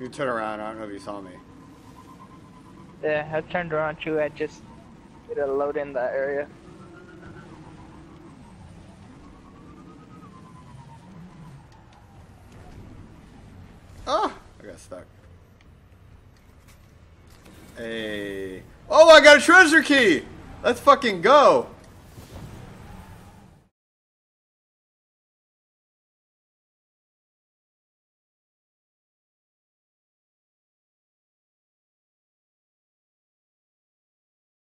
You turn around. I don't know if you saw me. Yeah, I turned around too. I just did a load in that area. Oh, I got stuck. Hey. Oh, I got a treasure key! Let's fucking go!